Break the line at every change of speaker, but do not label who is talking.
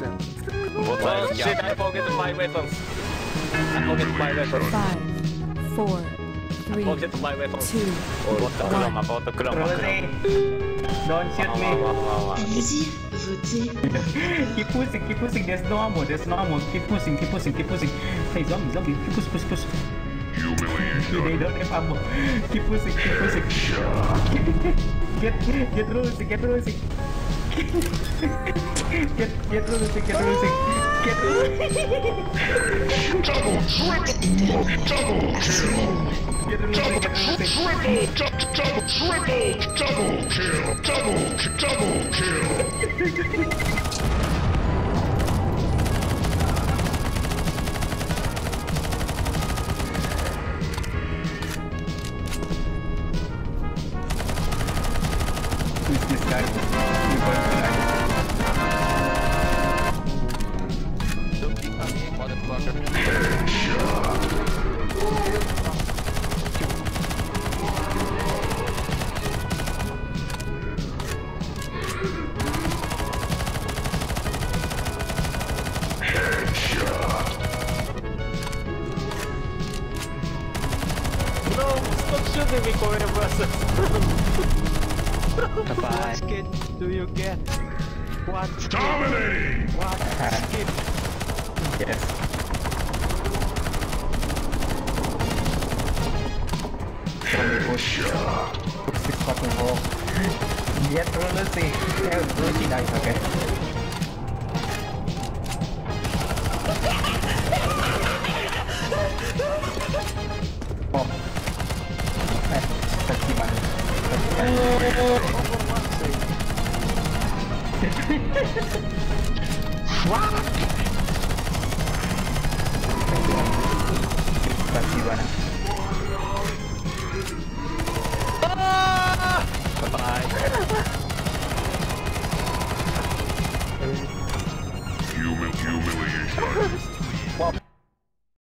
weapons.
Well, oh shit, I forget my weapons. I forget my weapons.
Five, four, three, I
forget my weapons.
two,
one.
Rosie, don't shoot me.
Allez-y, votez.
keep pushing, keep pushing, there's no ammo, there's no ammo. Keep pushing, keep pushing, keep pushing. Hey, zombie, zombie, keep push, push, push. Humiliation. They don't have ammo. Keep pushing, keep pushing. Headshot. get, get Rosie, get Rosie. Get, get Rosie, get Rosie. Get the
Double, triple, double kill.
Rosie.
Triple, double, triple, double kill. Double, double kill.
This guy?
No, stop shooting me, Korean versus.
What skin do you get? What skin?
Dominating.
What skin?
Yes. Zombie push. Push this fucking hole. Get Rosie. Yeah, Rosie dies, okay? Oh. Eh, tak gimana?
Bye. Humiliation.